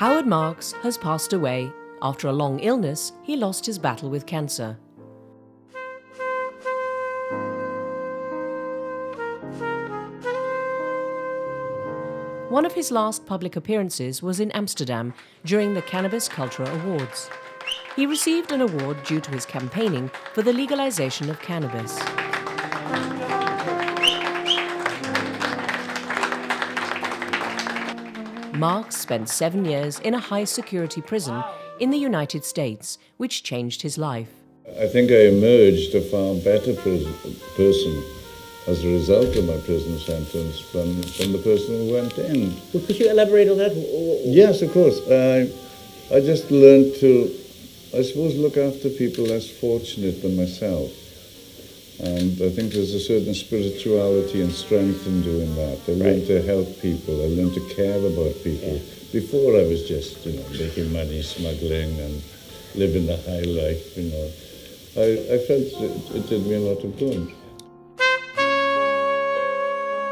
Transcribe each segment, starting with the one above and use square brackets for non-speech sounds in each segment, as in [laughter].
Howard Marks has passed away. After a long illness, he lost his battle with cancer. One of his last public appearances was in Amsterdam during the Cannabis Culture Awards. He received an award due to his campaigning for the legalization of cannabis. Marks spent seven years in a high security prison in the United States, which changed his life. I think I emerged a far better person as a result of my prison sentence than, than the person who went in. Well, could you elaborate on that? Yes, of course. I, I just learned to, I suppose, look after people less fortunate than myself. And I think there's a certain spirituality and strength in doing that. I learned right. to help people. I learned to care about people. Yeah. Before I was just, you know, making money, smuggling, and living the high life, you know. I, I felt it, it did me a lot of good.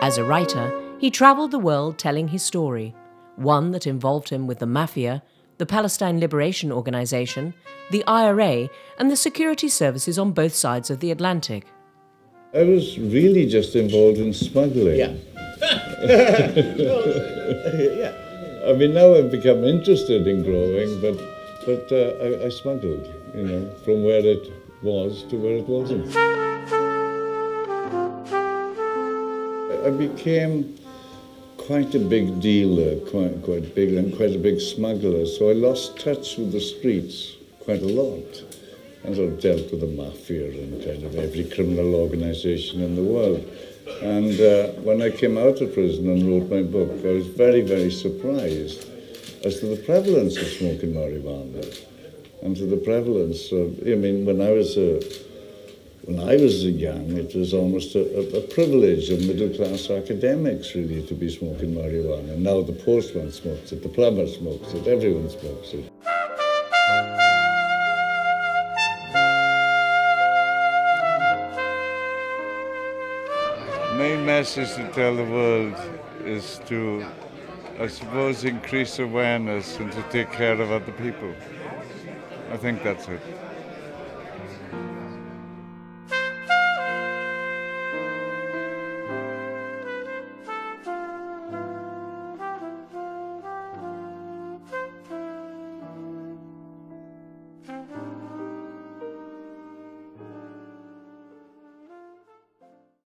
As a writer, he travelled the world telling his story, one that involved him with the mafia, the Palestine Liberation Organization, the IRA, and the security services on both sides of the Atlantic. I was really just involved in smuggling. Yeah. [laughs] yeah. I mean, now I've become interested in growing, but but uh, I, I smuggled, you know, from where it was to where it wasn't. I became quite a big dealer, quite quite big, and quite a big smuggler. So I lost touch with the streets quite a lot and sort of dealt with the mafia and kind of every criminal organization in the world. And uh, when I came out of prison and wrote my book, I was very, very surprised as to the prevalence of smoking marijuana and to the prevalence of, I mean, when I was a, when I was young, it was almost a, a, privilege of middle class academics, really, to be smoking marijuana. And now the postman smokes it, the plumber smokes it, everyone smokes it. Main message to tell the world is to, I suppose, increase awareness and to take care of other people. I think that's it.